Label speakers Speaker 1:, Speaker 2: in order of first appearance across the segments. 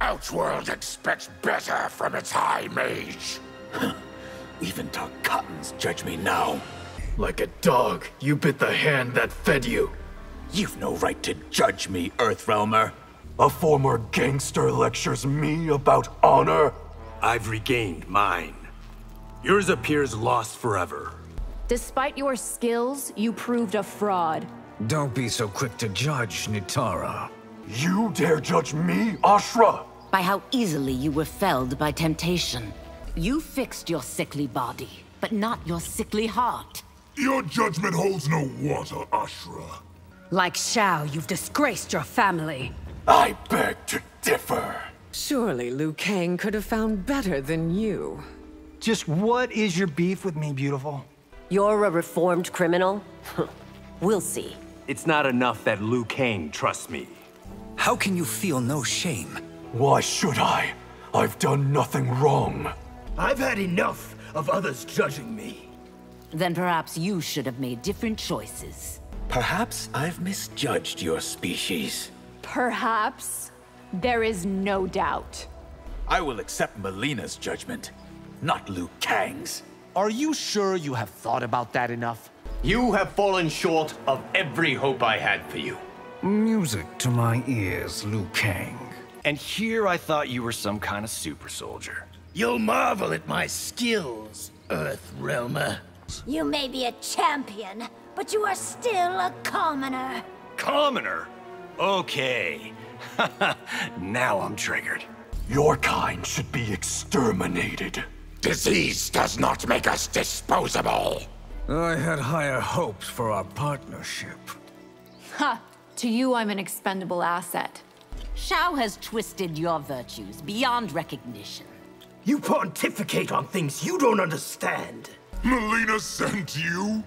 Speaker 1: Outworld expects better from its High Mage.
Speaker 2: Even Tarkatans judge me now.
Speaker 3: Like a dog, you bit the hand that fed you.
Speaker 2: You've no right to judge me, Earthrealmer.
Speaker 4: A former gangster lectures me about honor?
Speaker 5: I've regained mine. Yours appears lost forever.
Speaker 6: Despite your skills, you proved a fraud.
Speaker 7: Don't be so quick to judge, Nitara.
Speaker 4: You dare judge me, Ashrah?
Speaker 8: By how easily you were felled by temptation. You fixed your sickly body, but not your sickly heart.
Speaker 1: Your judgment holds no water, Ashrah.
Speaker 9: Like Shao, you've disgraced your family.
Speaker 4: I beg to differ.
Speaker 10: Surely Liu Kang could have found better than you.
Speaker 11: Just what is your beef with me, beautiful?
Speaker 12: You're a reformed criminal? we'll see.
Speaker 5: It's not enough that Liu Kang trusts me.
Speaker 2: How can you feel no shame?
Speaker 4: Why should I? I've done nothing wrong.
Speaker 3: I've had enough of others judging me.
Speaker 8: Then perhaps you should have made different choices.
Speaker 2: Perhaps I've misjudged your species.
Speaker 6: Perhaps. There is no doubt.
Speaker 2: I will accept Mileena's judgment, not Liu Kang's.
Speaker 13: Are you sure you have thought about that enough? You have fallen short of every hope I had for you.
Speaker 7: Music to my ears, Liu Kang.
Speaker 14: And here I thought you were some kind of super soldier.
Speaker 3: You'll marvel at my skills, Earthrealmer.
Speaker 15: You may be a champion, but you are still a commoner.
Speaker 14: Commoner? Okay. now I'm triggered.
Speaker 4: Your kind should be exterminated.
Speaker 1: Disease does not make us disposable.
Speaker 7: I had higher hopes for our partnership.
Speaker 6: Ha! To you, I'm an expendable asset.
Speaker 8: Shao has twisted your virtues beyond recognition.
Speaker 3: You pontificate on things you don't understand.
Speaker 1: Mileena sent you?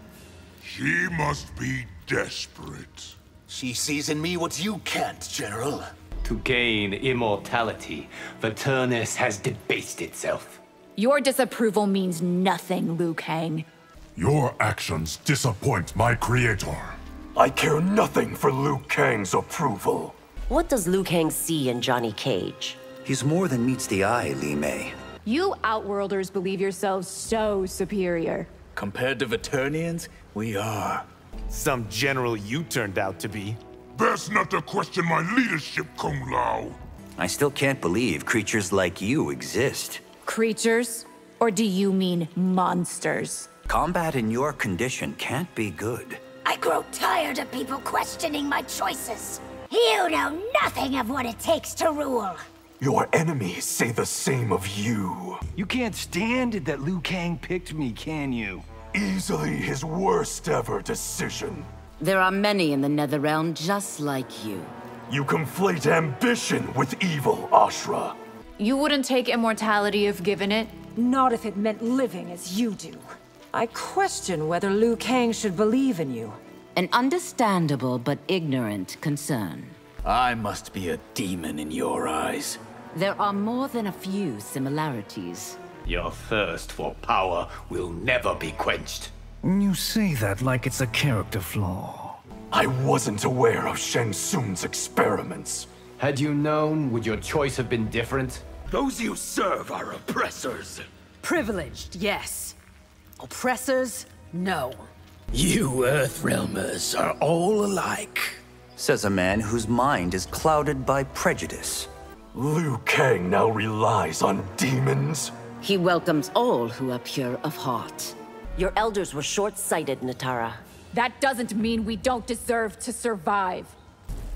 Speaker 1: She must be desperate.
Speaker 2: She sees in me what you can't, General.
Speaker 13: To gain immortality, Vaeternus has debased itself.
Speaker 6: Your disapproval means nothing, Liu Kang.
Speaker 1: Your actions disappoint my creator.
Speaker 4: I care nothing for Liu Kang's approval.
Speaker 12: What does Liu Kang see in Johnny Cage?
Speaker 2: He's more than meets the eye, Li Mei.
Speaker 6: You Outworlders believe yourselves so superior.
Speaker 2: Compared to Vaeternians, we are.
Speaker 5: Some general you turned out to be.
Speaker 1: Best not to question my leadership, Kung Lao.
Speaker 2: I still can't believe creatures like you exist.
Speaker 6: Creatures? Or do you mean monsters?
Speaker 2: Combat in your condition can't be good.
Speaker 15: I grow tired of people questioning my choices. You know nothing of what it takes to rule.
Speaker 4: Your enemies say the same of you.
Speaker 11: You can't stand it that Liu Kang picked me, can you?
Speaker 4: Easily his worst ever decision.
Speaker 8: There are many in the Netherrealm just like you.
Speaker 4: You conflate ambition with evil, Ashrah.
Speaker 6: You wouldn't take immortality if given it?
Speaker 9: Not if it meant living as you do. I question whether Liu Kang should believe in you.
Speaker 8: An understandable but ignorant concern.
Speaker 2: I must be a demon in your eyes.
Speaker 8: There are more than a few similarities.
Speaker 13: Your thirst for power will never be quenched.
Speaker 7: You say that like it's a character flaw.
Speaker 4: I wasn't aware of Shang Tsung's experiments.
Speaker 13: Had you known, would your choice have been different?
Speaker 3: Those you serve are oppressors.
Speaker 9: Privileged, yes. Oppressors, no.
Speaker 2: You Earthrealmers are all alike, says a man whose mind is clouded by prejudice.
Speaker 4: Liu Kang now relies on demons?
Speaker 8: He welcomes all who are pure of heart.
Speaker 12: Your elders were short-sighted, Nitara.
Speaker 6: That doesn't mean we don't deserve to survive.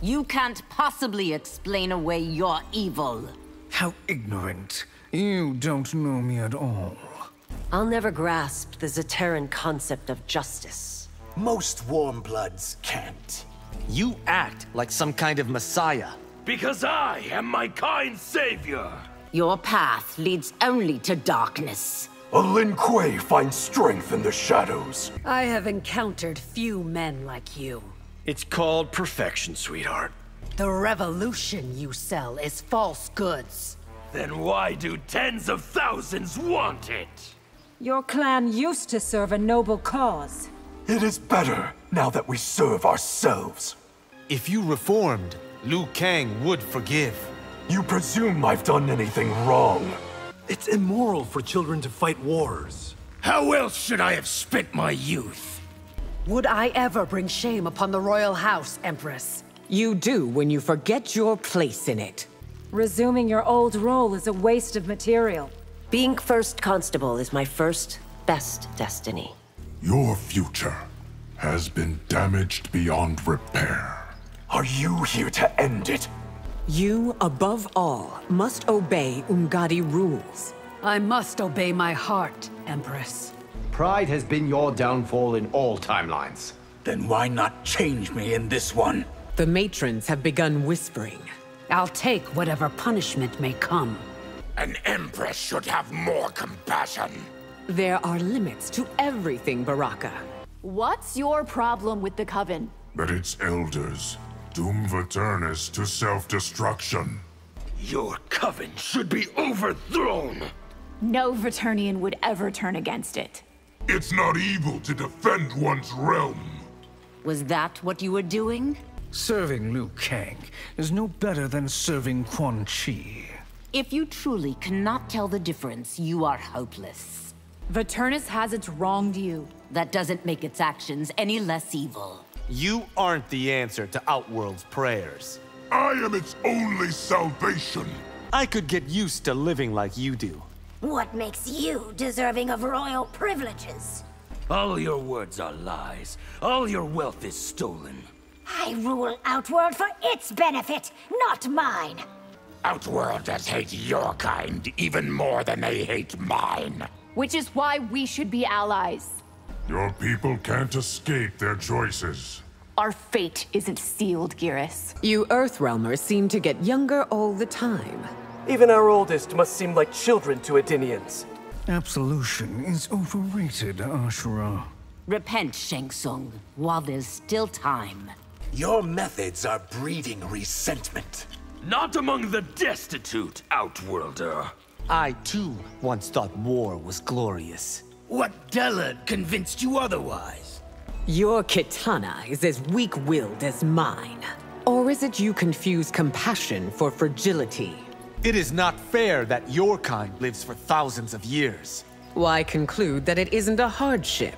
Speaker 8: You can't possibly explain away your evil.
Speaker 7: How ignorant. You don't know me at all.
Speaker 12: I'll never grasp the Zaterran concept of justice.
Speaker 2: Most warm bloods can't.
Speaker 14: You act like some kind of messiah.
Speaker 3: Because I am my kind savior.
Speaker 8: Your path leads only to darkness.
Speaker 4: A Lin Kuei finds strength in the shadows.
Speaker 9: I have encountered few men like you.
Speaker 14: It's called perfection, sweetheart.
Speaker 9: The revolution you sell is false goods.
Speaker 3: Then why do tens of thousands want it?
Speaker 9: Your clan used to serve a noble cause.
Speaker 4: It is better now that we serve ourselves.
Speaker 5: If you reformed, Liu Kang would forgive.
Speaker 4: You presume I've done anything wrong.
Speaker 5: It's immoral for children to fight wars.
Speaker 3: How else should I have spent my youth?
Speaker 12: Would I ever bring shame upon the royal house, Empress?
Speaker 10: You do when you forget your place in it.
Speaker 9: Resuming your old role is a waste of material.
Speaker 12: Being first constable is my first, best destiny.
Speaker 1: Your future has been damaged beyond repair.
Speaker 4: Are you here to end it?
Speaker 10: You, above all, must obey Umgadi rules.
Speaker 16: I must obey my heart, Empress.
Speaker 13: Pride has been your downfall in all timelines.
Speaker 3: Then why not change me in this one?
Speaker 10: The matrons have begun whispering.
Speaker 16: I'll take whatever punishment may come.
Speaker 1: An empress should have more compassion.
Speaker 10: There are limits to everything, Baraka.
Speaker 6: What's your problem with the Coven?
Speaker 1: That its elders doom Vaeternus to self-destruction.
Speaker 3: Your coven should be overthrown!
Speaker 6: No Vaeternian would ever turn against it.
Speaker 1: It's not evil to defend one's realm.
Speaker 8: Was that what you were doing?
Speaker 7: Serving Liu Kang is no better than serving Quan Chi.
Speaker 8: If you truly cannot tell the difference, you are hopeless.
Speaker 6: Vaeternus has its wronged you.
Speaker 8: That doesn't make its actions any less evil.
Speaker 17: You aren't the answer to Outworld's prayers.
Speaker 1: I am its only salvation.
Speaker 17: I could get used to living like you do.
Speaker 15: What makes you deserving of royal privileges?
Speaker 3: All your words are lies. All your wealth is stolen.
Speaker 15: I rule Outworld for its benefit, not mine.
Speaker 1: Outworlders hate your kind even more than they hate mine.
Speaker 6: Which is why we should be allies.
Speaker 1: Your people can't escape their choices.
Speaker 6: Our fate isn't sealed, Geras.
Speaker 10: You Earthrealmers seem to get younger all the time.
Speaker 18: Even our oldest must seem like children to Edenians.
Speaker 7: Absolution is overrated, Ashrah.
Speaker 8: Repent, Shang Tsung, while there's still time.
Speaker 3: Your methods are breeding resentment. Not among the destitute, Outworlder.
Speaker 17: I, too, once thought war was glorious.
Speaker 3: What Dellard convinced you otherwise?
Speaker 10: Your katana is as weak-willed as mine. Or is it you confuse compassion for fragility?
Speaker 17: It is not fair that your kind lives for thousands of years.
Speaker 10: Why conclude that it isn't a hardship